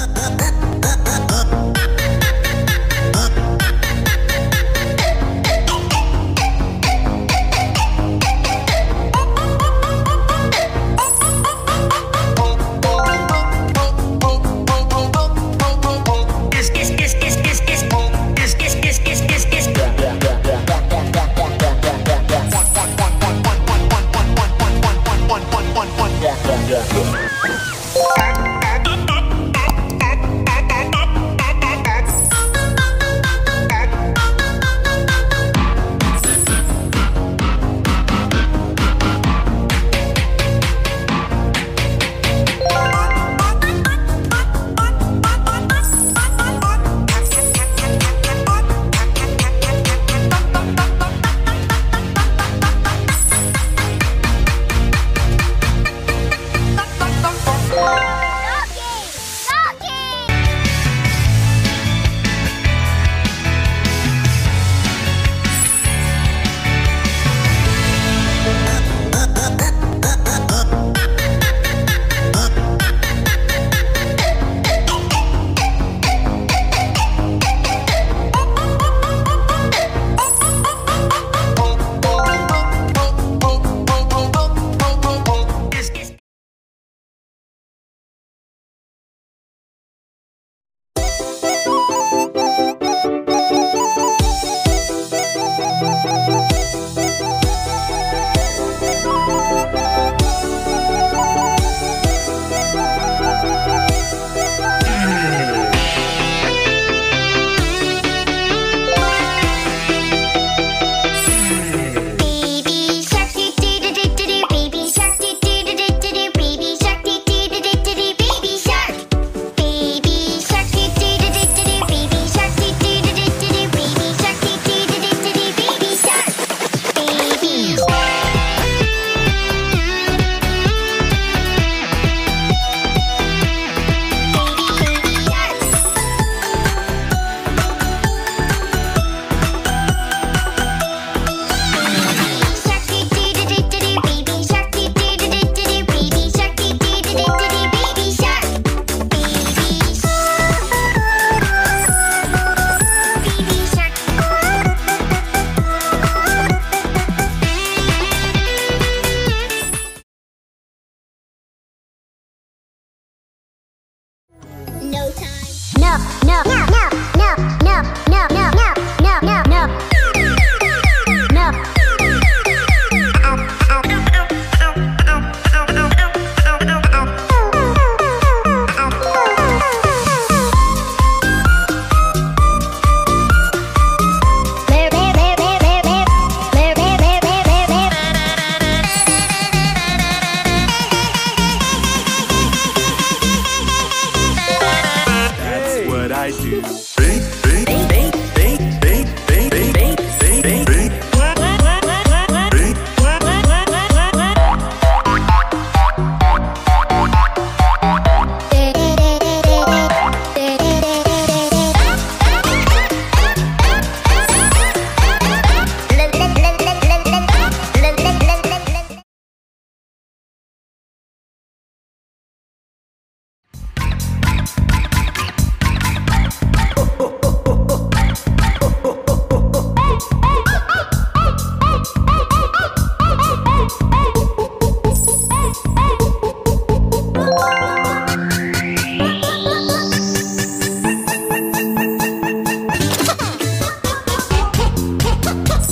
Yeah. Fuck.